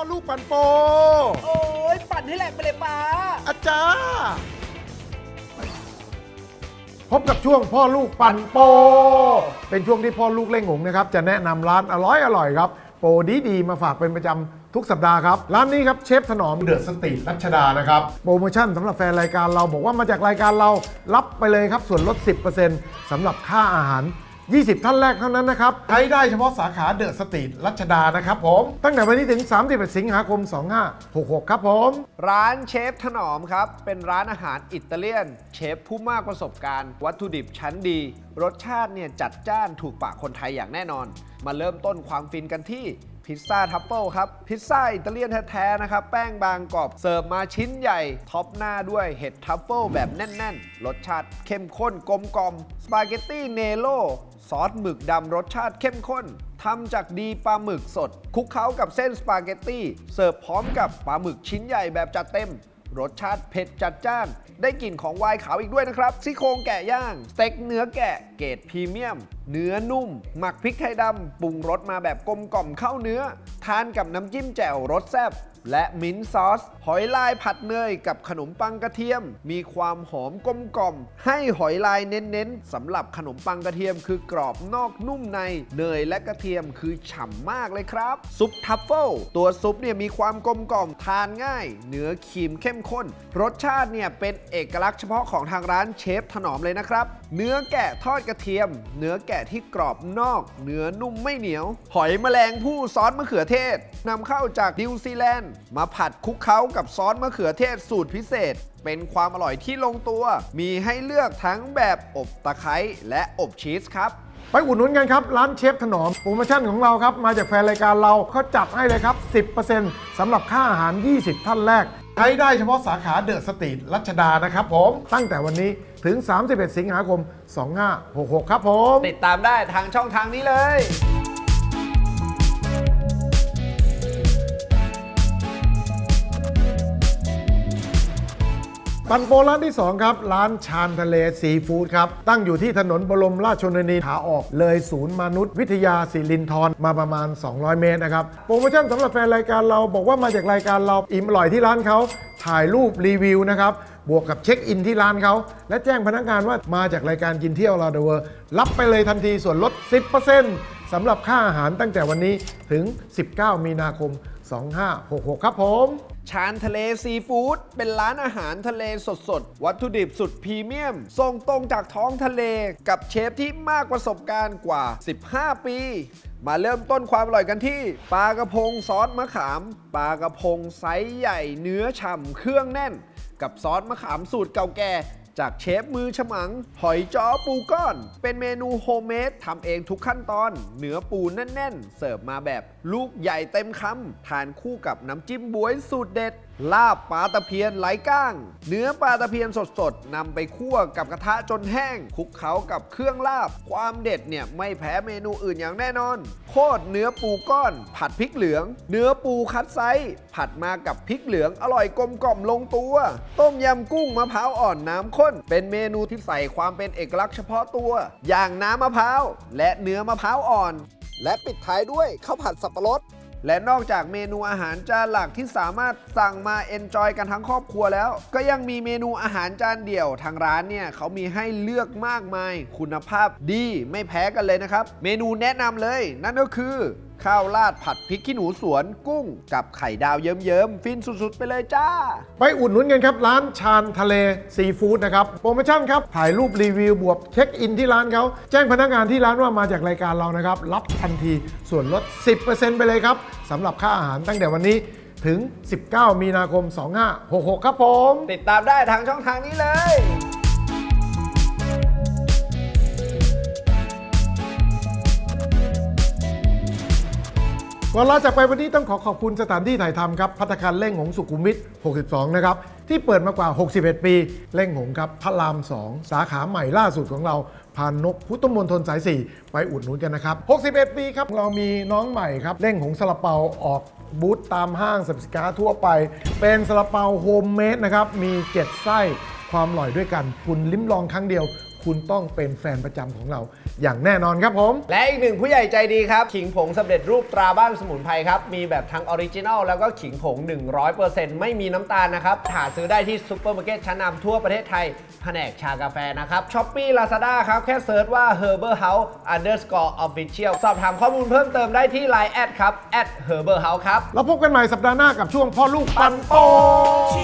อลูกปั่นโป โอ้ยปั่นให้แหลกไปเลยป้าอาจารย์พบกับช่วงพ่อลูกปั่นโป เป็นช่วงที่พ่อลูกเล่งหงนะครับ จะแนะนำร้านอร่อยอร่อยครับ โปรดีดีๆมาฝากเป็นประจำทุกสัปดาห์ครับ ร้านนี้ครับเชฟถนอมเดือะสตรีทรัชดานะครับ โปรโมชั่นสำหรับแฟนรายการเราบอกว่ามาจากรายการเรารับไปเลยครับส่วนลด 10%สำหรับค่าอาหาร 20 ท่านแรกเท่านั้นนะครับ ใช้ได้เฉพาะสาขาเดอะสตรีทรัชดานะครับผม ตั้งแต่วันนี้ถึง 31 สิงหาคม 2566 ครับผม ร้านเชฟถนอมครับ เป็นร้านอาหารอิตาเลียน เชฟผู้มากประสบการณ์ วัตถุดิบชั้นดี รสชาติเนี่ยจัดจ้านถูกปากคนไทยอย่างแน่นอน มาเริ่มต้นความฟินกันที่ พิซซ่าทัฟเฟิลครับ พิซซ่าอิตาเลียนแท้ๆนะครับ แป้งบางกรอบ เสิร์ฟมาชิ้นใหญ่ top หน้าด้วยเห็ดทัฟเฟิลแบบแน่น ๆ รสชาติเข้มข้นกลมกล่อม สปาเกตตี้เนโรซอสหมึกดำรสชาติเข้มข้นทำจากดีปลาหมึกสดคลุกเคล้ากับเส้นสปาเกตตี้ เสิร์ฟพร้อมกับปลาหมึกชิ้นใหญ่แบบจัดเต็ม รสชาติเผ็ดจัดจ้าน ได้กลิ่นของไวน์ขาวอีกด้วยนะครับซี่โครงแกะย่าง สเต็กเนื้อแกะเกรดพรีเมียม เนื้อนุ่ม หมักพริกไทยดำปรุงรสมาแบบกลมกล่อมเข้าเนื้อ ทานกับน้ำจิ้มแจ่วรสแซ่บ และ mint sauce หอยลายผัดเนยกับขนมปังกระเทียม มีความหอมกลมกล่อม ให้หอยลายเน้นๆสำหรับขนมปังกระเทียมคือกรอบนอกนุ่มในเนยและกระเทียมคือฉ่ำมากเลยครับ ซุปทรัฟเฟิลตัวซุปเนี่ยมีความกลมกล่อมทานง่าย เนื้อครีมเข้มข้น รสชาติเนี่ยเป็นเอกลักษณ์เฉพาะของทางร้านเชฟถนอมเลยนะครับ เนื้อแกะทอดกระเทียม เนื้อแกะที่กรอบนอก เนื้อนุ่มไม่เหนียว หอยแมลงภู่ซอสมะเขือเทศนำเข้าจากนิวซีแลนด์ มาผัดคลุกเคล้ากับซอสมะเขือเทศสูตรพิเศษ เป็นความอร่อยที่ลงตัว มีให้เลือกทั้งแบบอบตะไคร้และอบชีสครับไปอุดหนุนกันครับ ร้านเชฟถนอมโปรโมชั่นของเราครับ มาจากแฟนรายการเราเขาจัดให้เลยครับ 10%สำหรับค่าอาหาร 20 ท่านแรก ช้ได้เฉพาะสาขาเดอะสตรีทรัชดานะครับผม ตั้งแต่วันนี้ถึง 31 สิงหาคม 2566 ครับผม ติดตามได้ทางช่องทางนี้เลย ปันโปร้านที่ 2 ครับ ร้านชานทะเลซีฟู้ดครับ ตั้งอยู่ที่ถนนบรมราชชนนีขาออกเลยศูนย์มนุษย์วิทยาศิรินทรมาประมาณ 200 เมตรนะครับ โปรโมชั่นสำหรับแฟนรายการเราบอกว่ามาจากรายการเราอิ่มอร่อยที่ร้านเขาถ่ายรูปรีวิวนะครับบวกกับเช็คอินที่ร้านเขา และแจ้งพนักงานว่ามาจากรายการกินเที่ยวเราเดอะเวอร์รับไปเลยทันทีส่วนลด 10% สำหรับค่าอาหารตั้งแต่วันนี้ถึง 19 มีนาคม 2566 ครับผมชานทะเลซีฟู้ดเป็นร้านอาหารทะเลสดๆ วัตถุดิบสุดพรีเมียม ส่งตรงจากท้องทะเลกับเชฟที่มากประสบการณ์กว่า 15 ปี มาเริ่มต้นความอร่อยกันที่ปลากระพงซอสมะขามปลากระพงไซส์ใหญ่เนื้อฉ่ำเครื่องแน่น กับซอสมะขามสูตรเก่าแก่ จากเชฟมือฉมัง ฮ่อยจ๊อปูก้อน เป็นเมนู homemade ทำเองทุกขั้นตอน เนื้อปูแน่น ๆ เสิร์ฟมาแบบลูกใหญ่เต็มคำทานคู่กับน้ำจิ้มบวยสูตรเด็ด ลาบปลาตะเพียนไหลก้าง เนื้อปลาตะเพียนสดๆนำไปคั่วกับกระทะจนแห้งคลุกเคล้ากับเครื่องลาบ ความเด็ดเนี่ยไม่แพ้เมนูอื่นอย่างแน่นอน โคตรเนื้อปูก้อน ผัดพริกเหลือง เนื้อปูคัดไซส์ผัดมากับพริกเหลืองอร่อยกลมกล่อมลงตัว ต้มยำกุ้งมะพร้าวอ่อนน้ำข้นเป็นเมนูที่ใส่ความเป็นเอกลักษณ์เฉพาะตัว อย่างน้ำมะพร้าว และเนื้อมะพร้าวอ่อน และปิดท้ายด้วยข้าวผัดสับปะรด และนอกจากเมนูอาหารจานหลักที่สามารถสั่งมาเอนจอยกันทั้งครอบครัวแล้ว ก็ยังมีเมนูอาหารจานเดี่ยว ทางร้านเนี่ยเขามีให้เลือกมากมาย คุณภาพดีไม่แพ้กันเลยนะครับ เมนูแนะนำเลย นั่นก็คือ ข้าวราดผัดพริกขี้หนูสวนกุ้งกับไข่ดาวเยิ้มๆฟินสุดๆ ไปเลยจ้า ไปอุดหนุนกันครับ ร้านชานทะเลซีฟู้ดนะครับ โปรโมชั่นครับ ถ่ายรูปรีวิวบวกเช็คอินที่ร้านเขา แจ้งพนักงานที่ร้านว่ามาจากรายการเรานะครับ รับทันทีส่วนลด 10%ไปเลยครับสำหรับค่าอาหารตั้งแต่วันนี้ถึง 19 มีนาคม 2566 ครับผม ติดตามได้ทางช่องทางนี้เลย ก่อนลาจากไปวันนี้ต้องขอขอบคุณสถานที่ถ่ายทำครับพัตตารเล่งหงสุขุมวิท 62 นะครับ ที่เปิดมากว่า 61 ปี เล่งหงครับพระราม 2 สาขาใหม่ล่าสุดของเราพานนกพุทธมณฑลสาย 4 ไปอุดหนุนกันนะครับ 61 ปีครับ เรามีน้องใหม่ครับ เล่งหงซาลาเปาออกบูธตามห้างสรรพสินค้าทั่วไป เป็นซาลาเปา homemade นะครับ มี 7 ไส้ความอร่อยด้วยกัน คุณลิ้มลองครั้งเดียว คุณต้องเป็นแฟนประจำของเรา อย่างแน่นอนครับผม และอีกหนึ่งผู้ใหญ่ใจดีครับ ขิงผงสำเร็จรูปตราบ้านสมุนไพรครับ มีแบบทั้ง original แล้วก็ขิงผง 100%ไม่มีน้ำตาลนะครับ หาซื้อได้ที่ซุปเปอร์มาร์เก็ตชั้นนำทั่วประเทศไทยแผนกชากาแฟนะครับ Shopee Lazada ครับ แค่ search ว่า Herbal House underscore official สอบถามข้อมูลเพิ่มเติมได้ที่ Line แอดครับ at Herbal House ครับเราพบกันใหม่สัปดาห์หน้ากับช่วงพ่อลูกปันโต Chill.